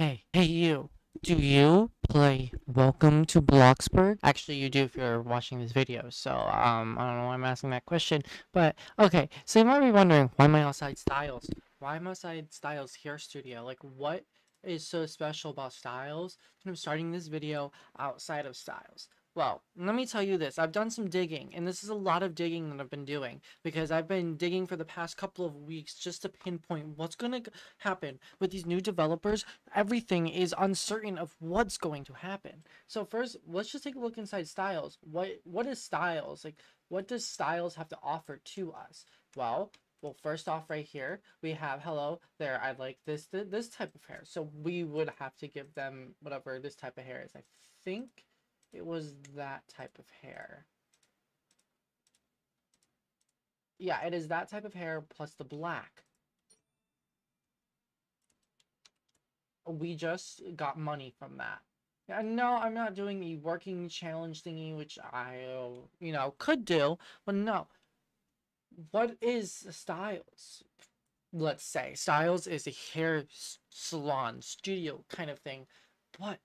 Hey, hey you. Do you play Welcome to Bloxburg? Actually, you do if you're watching this video, so um, I don't know why I'm asking that question. But, okay, so you might be wondering, why am I outside Styles? Why am I outside Styles Hair Studio? Like, what is so special about Styles? And I'm starting this video outside of Styles. Well, let me tell you this. I've done some digging, and this is a lot of digging that I've been doing because I've been digging for the past couple of weeks just to pinpoint what's going to happen with these new developers. Everything is uncertain of what's going to happen. So first, let's just take a look inside Styles. What what is Styles? Like what does Styles have to offer to us? Well, well, first off, right here, we have, hello there, I like this, this, this type of hair. So we would have to give them whatever this type of hair is. I think it was that type of hair. Yeah, it is that type of hair plus the black. We just got money from that. No, I'm not doing the working challenge thingy, which I, you know, could do, but no. What is Styles? Let's say Styles is a hair salon studio kind of thing, but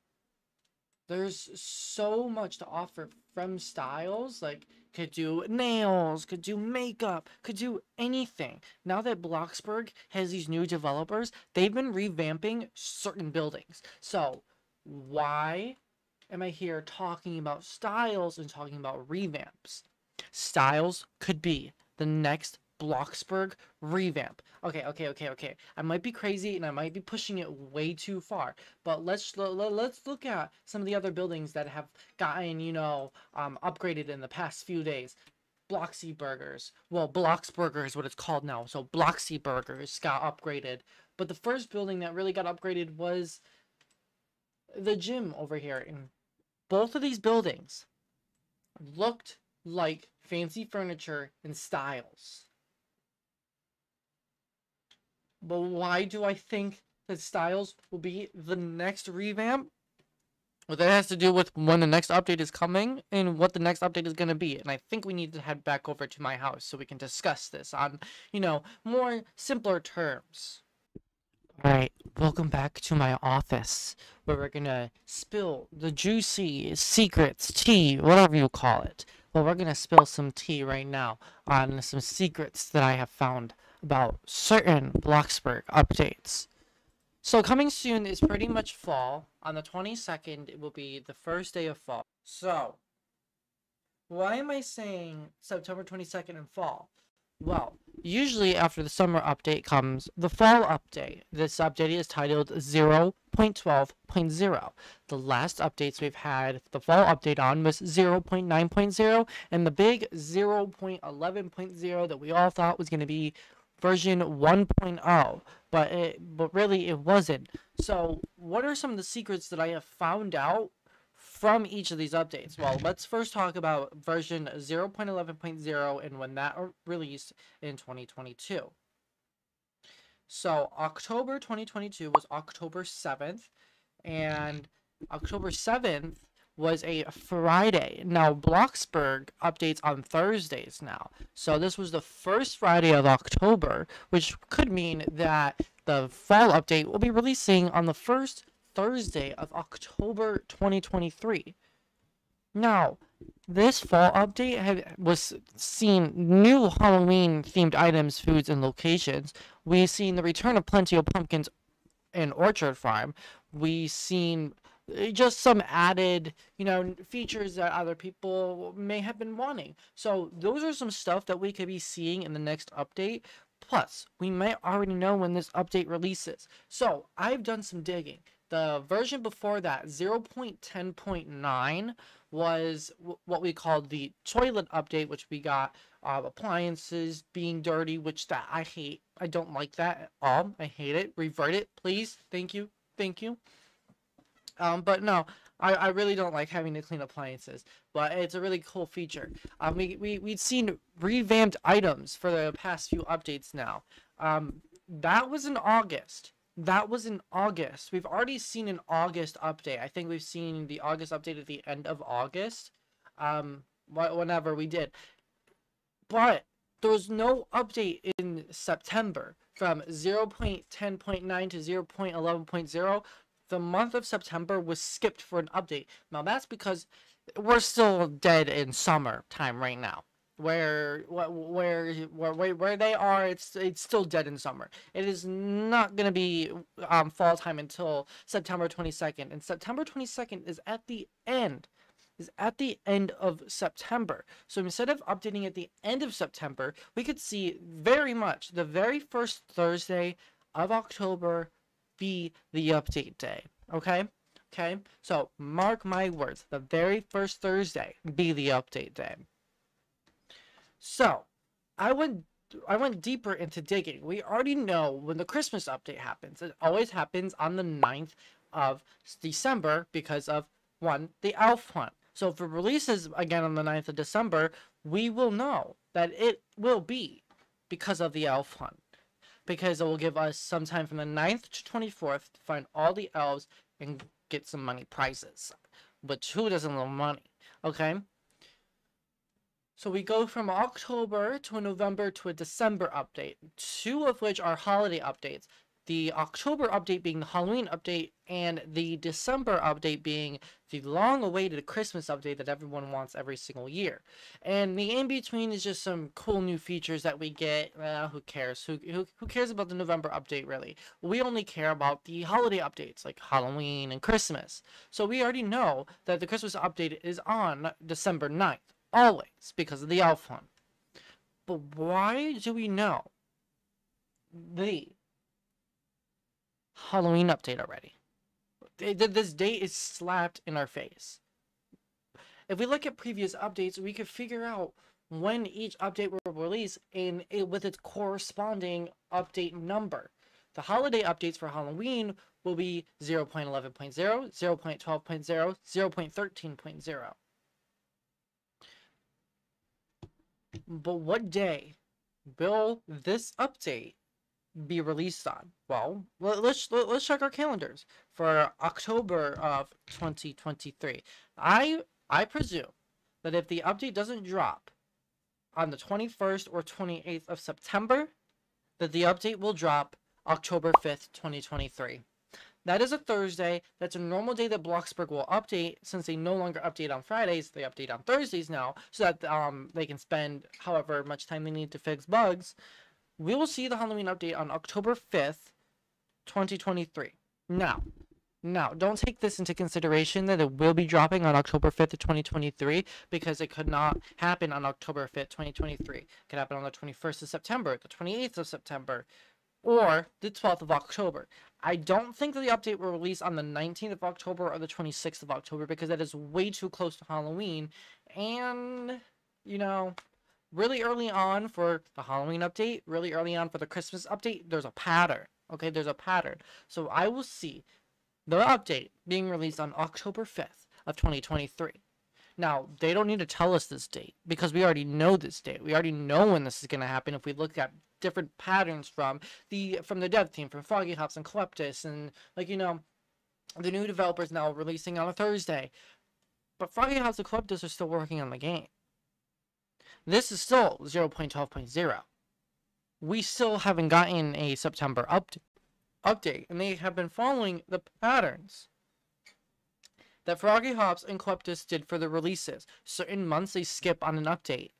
there's so much to offer from styles like could do nails could do makeup could do anything. Now that bloxburg has these new developers they've been revamping certain buildings. So why am i here talking about styles and talking about revamps? Styles could be the next Bloxburg revamp. Okay, okay, okay, okay. I might be crazy and I might be pushing it way too far, but let's let's look at some of the other buildings that have gotten you know um, upgraded in the past few days. Bloxy Burgers. Well, Bloxburger is what it's called now. So Bloxy Burgers got upgraded, but the first building that really got upgraded was the gym over here. And both of these buildings looked like fancy furniture and styles. But why do I think that Styles will be the next revamp? Well, that has to do with when the next update is coming and what the next update is going to be. And I think we need to head back over to my house so we can discuss this on, you know, more simpler terms. Alright, welcome back to my office where we're gonna spill the juicy secrets, tea, whatever you call it. Well, we're gonna spill some tea right now on some secrets that I have found about certain Bloxburg updates. So coming soon is pretty much fall. On the 22nd, it will be the first day of fall. So, why am I saying September 22nd and fall? Well, usually after the summer update comes the fall update. This update is titled 0.12.0. The last updates we've had the fall update on was 0.9.0 and the big 0.11.0 that we all thought was going to be version 1.0, but it, but really it wasn't. So, what are some of the secrets that I have found out from each of these updates? Well, let's first talk about version 0.11.0 and when that released in 2022. So, October 2022 was October 7th, and October 7th was a Friday. Now, Bloxburg updates on Thursdays now. So this was the first Friday of October, which could mean that the fall update will be releasing on the first Thursday of October 2023. Now, this fall update have, was seen new Halloween themed items, foods, and locations. We've seen the return of Plenty of Pumpkins and Orchard Farm. We've seen just some added, you know, features that other people may have been wanting. So those are some stuff that we could be seeing in the next update. Plus, we might already know when this update releases. So I've done some digging. The version before that, 0.10.9, was what we called the toilet update, which we got uh, appliances being dirty, which that I hate. I don't like that at all. I hate it. Revert it, please. Thank you. Thank you. Um, but no, I, I really don't like having to clean appliances, but it's a really cool feature. Um, we, we, we'd seen revamped items for the past few updates now. Um, that was in August. That was in August. We've already seen an August update. I think we've seen the August update at the end of August. Um, whenever we did. But there was no update in September from 0.10.9 to 0.11.0 the month of September was skipped for an update. Now that's because we're still dead in summer time right now. Where where where where they are, it's it's still dead in summer. It is not gonna be um, fall time until September 22nd, and September 22nd is at the end is at the end of September. So instead of updating at the end of September, we could see very much the very first Thursday of October be the update day. Okay? Okay? So mark my words, the very first Thursday be the update day. So I went I went deeper into digging. We already know when the Christmas update happens. It always happens on the 9th of December because of one, the elf hunt. So if it releases again on the 9th of December, we will know that it will be because of the elf hunt. Because it will give us some time from the 9th to 24th to find all the elves and get some money prizes. But who doesn't love money? Okay? So we go from October to a November to a December update, two of which are holiday updates the October update being the Halloween update, and the December update being the long awaited Christmas update that everyone wants every single year. And the in between is just some cool new features that we get. Who cares? Who, who, who cares about the November update, really? We only care about the holiday updates like Halloween and Christmas. So we already know that the Christmas update is on December 9th, always, because of the elf hunt. But why do we know the Halloween update already. This date is slapped in our face. If we look at previous updates, we could figure out when each update will release and it, with its corresponding update number. The holiday updates for Halloween will be 0.11.0, 0.12.0, 0.13.0. But what day will this update be released on? Well, let's let's check our calendars for October of 2023. I I presume that if the update doesn't drop on the 21st or 28th of September, that the update will drop October 5th, 2023. That is a Thursday. That's a normal day that Bloxburg will update since they no longer update on Fridays. They update on Thursdays now so that um, they can spend however much time they need to fix bugs we will see the Halloween update on October 5th, 2023. Now, now, don't take this into consideration that it will be dropping on October 5th of 2023 because it could not happen on October 5th, 2023. It could happen on the 21st of September, the 28th of September, or the 12th of October. I don't think that the update will release on the 19th of October or the 26th of October because that is way too close to Halloween. And, you know, really early on for the Halloween update, really early on for the Christmas update, there's a pattern. Okay, there's a pattern. So I will see the update being released on October 5th of 2023. Now, they don't need to tell us this date because we already know this date. We already know when this is going to happen if we look at different patterns from the from the dev team, from Froggy Hops and Coeptus and like you know, the new developers now releasing on a Thursday. But Froggy Hops and Coeptus are still working on the game. This is still 0.12.0. We still haven't gotten a September up update, and they have been following the patterns that Froggy Hops and Coeptus did for the releases. Certain months they skip on an update.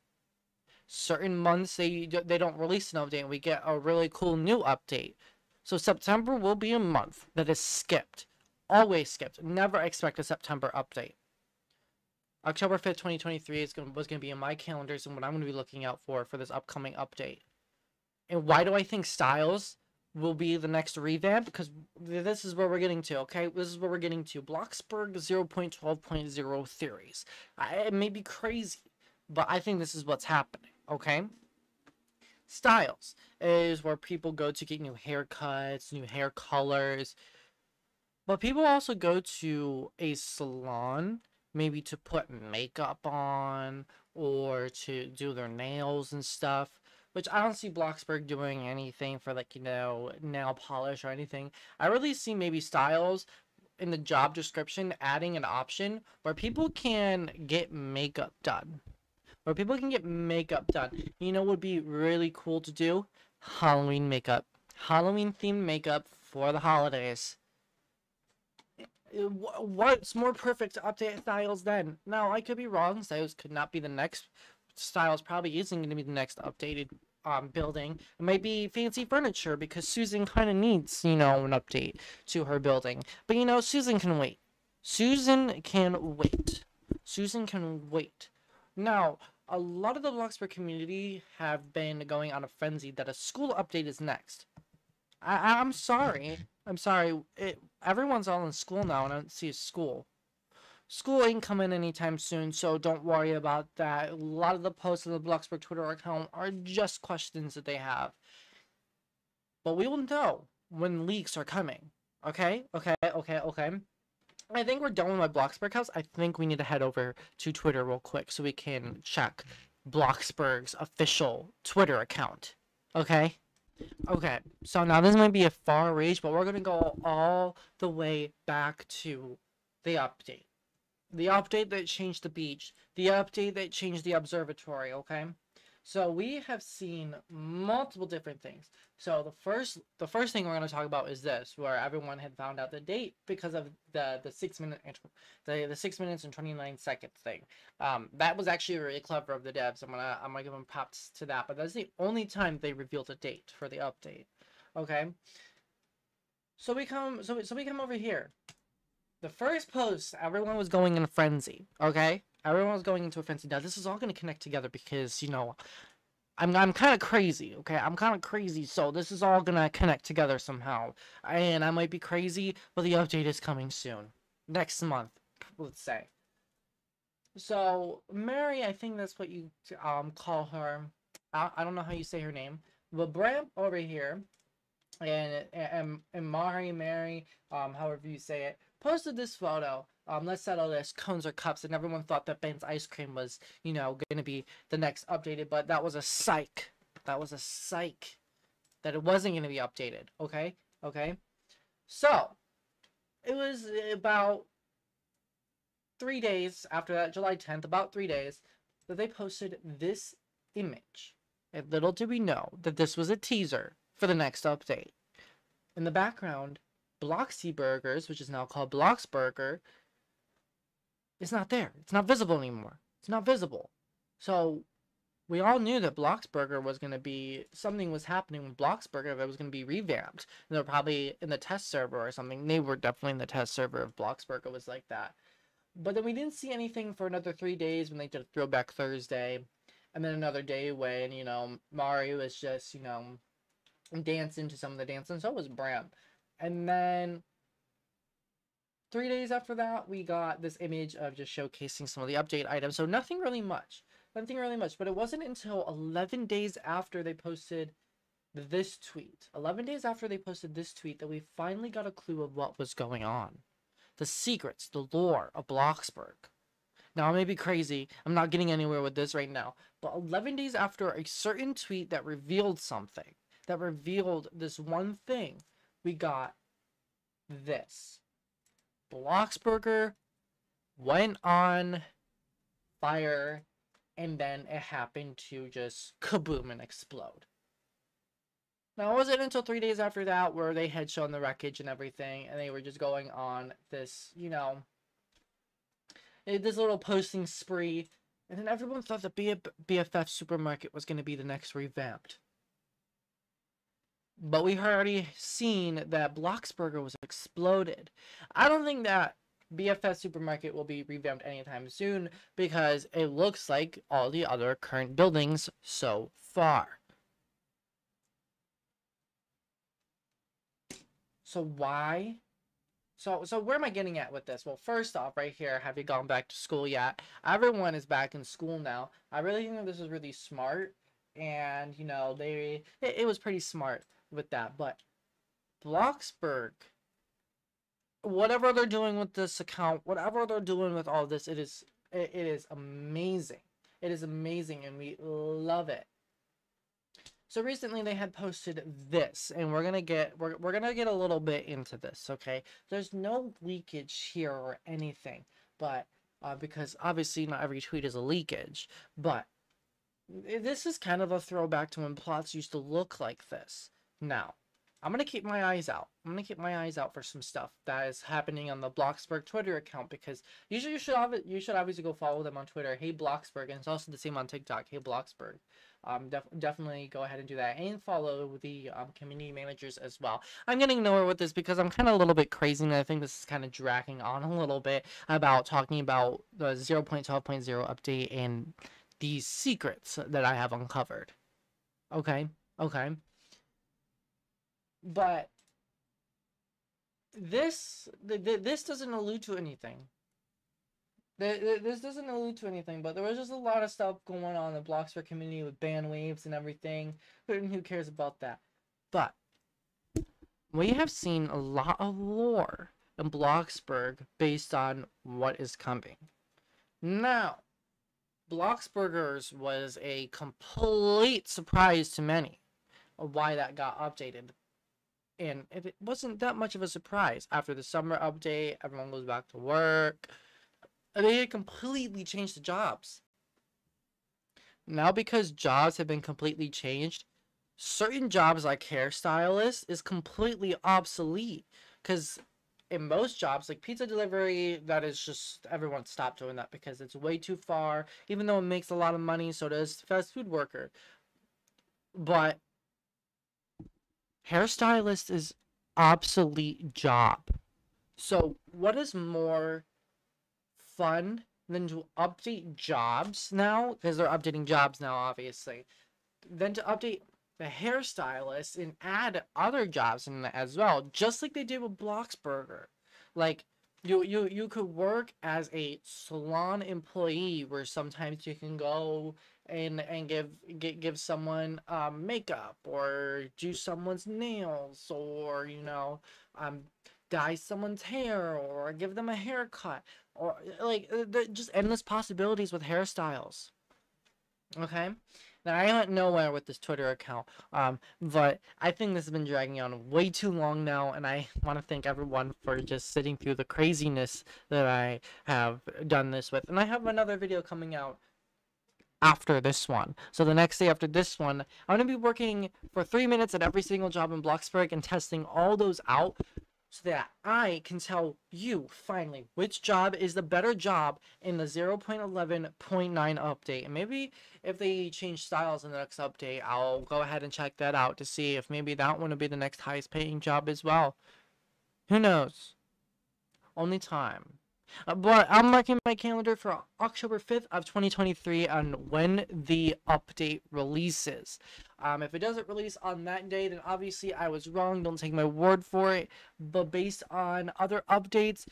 Certain months they they don't release an update, and we get a really cool new update. So September will be a month that is skipped. Always skipped. Never expect a September update. October 5th, 2023 is going was going to be in my calendars and what I'm going to be looking out for for this upcoming update. And why do I think Styles will be the next revamp? Because this is where we're getting to, okay? This is where we're getting to. Bloxburg 0.12.0 theories. I, it may be crazy, but I think this is what's happening, okay? Styles is where people go to get new haircuts, new hair colors. But people also go to a salon maybe to put makeup on or to do their nails and stuff. Which I don't see Bloxburg doing anything for like, you know, nail polish or anything. I really see maybe Styles in the job description adding an option where people can get makeup done. Where people can get makeup done. You know would be really cool to do? Halloween makeup. Halloween themed makeup for the holidays. Wh- what's more perfect to update styles then? Now I could be wrong. Styles could not be the next. Styles probably isn't going to be the next updated um building. It might be fancy furniture because Susan kind of needs you know an update to her building. But you know Susan can wait. Susan can wait. Susan can wait. Now a lot of the Bloxburg community have been going on a frenzy that a school update is next. I, I'm sorry. I'm sorry. It, everyone's all in school now, and I don't see school. School ain't coming anytime soon, so don't worry about that. A lot of the posts on the Bloxburg Twitter account are just questions that they have. But we will know when leaks are coming. Okay? Okay, okay, okay. I think we're done with my Bloxburg house. I think we need to head over to Twitter real quick so we can check Bloxburg's official Twitter account. Okay? Okay, so now this might be a far reach, but we're gonna go all the way back to the update. The update that changed the beach. The update that changed the observatory, okay? So we have seen multiple different things. So the first the first thing we're going to talk about is this, where everyone had found out the date because of the the six minute the the six minutes and twenty nine seconds thing. Um, that was actually really clever of the devs. I'm gonna I'm gonna give them props to that. But that's the only time they revealed a date for the update. Okay. So we come so so we come over here. The first post, everyone was going in a frenzy. Okay, everyone was going into a frenzy. Now this is all going to connect together because you know I'm I'm kind of crazy, okay? I'm kind of crazy, so this is all gonna connect together somehow. And I might be crazy, but the update is coming soon, next month, let's say. So Mary, I think that's what you um call her. I, I don't know how you say her name, but Bram over here, and and and Mari, Mary, um, however you say it, posted this photo um, let's settle this cones or cups. And everyone thought that ben's ice cream was you know going to be the next updated but that was a psych. That was a psych that it wasn't going to be updated okay? Okay? So it was about three days after that july 10th about three days that they posted this image. And little did we know that this was a teaser for the next update. In the background Bloxy Burgers, which is now called Bloxburger, it's not there. It's not visible anymore. It's not visible. So we all knew that Bloxburger was going to be something was happening with Bloxburger that was going to be revamped. And they're probably in the test server or something. They were definitely in the test server if Bloxburger was like that. But then we didn't see anything for another three days when they did Throwback Thursday. And then another day when, you know, Mario was just, you know, dancing to some of the dance. And so was Bram. And then three days after that, we got this image of just showcasing some of the update items. So nothing really much. Nothing really much. But it wasn't until 11 days after they posted this tweet, 11 days after they posted this tweet, that we finally got a clue of what was going on. The secrets, the lore of Bloxburg. Now, I may be crazy. I'm not getting anywhere with this right now. But 11 days after a certain tweet that revealed something, that revealed this one thing, we got this. Bloxburger went on fire and then it happened to just kaboom and explode. Now, it wasn't until three days after that where they had shown the wreckage and everything, and they were just going on this, you know, eh, this little posting spree. And then everyone thought the BFF supermarket was going to be the next revamped. But we already seen that Bloxburger was exploded. I don't think that BFF Supermarket will be revamped anytime soon because it looks like all the other current buildings so far. So why? So so where am I getting at with this? Well, first off, right here, have you gone back to school yet? Everyone is back in school now. I really think that this is really smart, and you know they it, it was pretty smart with that. But Bloxburg, whatever they're doing with this account, whatever they're doing with all this, it is it, is amazing. It is amazing, and we love it. So recently they had posted this, and we're gonna get we're we're gonna get a little bit into this. Okay, there's no leakage here or anything, but uh, because obviously not every tweet is a leakage, but this is kind of a throwback to when plots used to look like this. Now, I'm gonna keep my eyes out. I'm gonna keep my eyes out for some stuff that is happening on the Bloxburg Twitter account because usually you should. You should obviously go follow them on Twitter. Hey Bloxburg, and it's also the same on TikTok. Hey Bloxburg. Um, def- definitely go ahead and do that and follow the um, community managers as well. I'm getting nowhere with this because I'm kind of a little bit crazy and I think this is kind of dragging on a little bit about talking about the 0.12.0 update and these secrets that I have uncovered. Okay, okay. But this th- th- this doesn't allude to anything. Th- th- This doesn't allude to anything, but there was just a lot of stuff going on in the Bloxburg community with ban waves and everything. And who cares about that? But we have seen a lot of lore in Bloxburg based on what is coming. Now, Bloxburgers was a complete surprise to many why that got updated. And it wasn't that much of a surprise. After the summer update, everyone goes back to work. They had completely changed the jobs. Now, because jobs have been completely changed, certain jobs like hairstylist is completely obsolete. Because in most jobs, like pizza delivery, that is just everyone stopped doing that because it's way too far. Even though it makes a lot of money, so does fast food worker. But hairstylist is obsolete job. So what is more fun than to update jobs now? Because they're updating jobs now, obviously. Than to update the hairstylist and add other jobs in as well, just like they did with Bloxburger. Like you you you could work as a salon employee where sometimes you can go and and give give, someone um, makeup or do someone's nails or you know um dye someone's hair or give them a haircut or like uh, just endless possibilities with hairstyles. Okay? Now i went nowhere with this twitter account um but i think this has been dragging on way too long now and i want to thank everyone for just sitting through the craziness that i have done this with. And i have another video coming out after this one. So the next day after this one, I'm going to be working for three minutes at every single job in Bloxburg and testing all those out so that I can tell you finally which job is the better job in the 0.11.9 update. And maybe if they change styles in the next update, I'll go ahead and check that out to see if maybe that one will be the next highest paying job as well. Who knows? Only time. Uh, but I'm marking my calendar for October 5th of 2023 on when the update releases. Um, if it doesn't release on that day, then obviously I was wrong. Don't take my word for it. But based on other updates,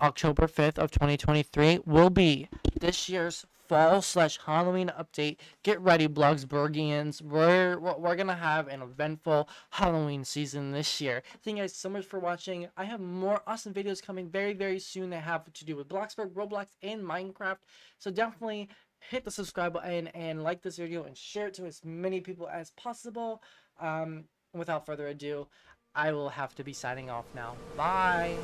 October 5th of 2023 will be this year's fall slash Halloween update. Get ready, Bloxburgians. We're, we're gonna have an eventful Halloween season this year. Thank you guys so much for watching. I have more awesome videos coming very, very soon that have to do with Bloxburg, Roblox, and Minecraft. So definitely hit the subscribe button and like this video and share it to as many people as possible. Um, without further ado, I will have to be signing off now. Bye.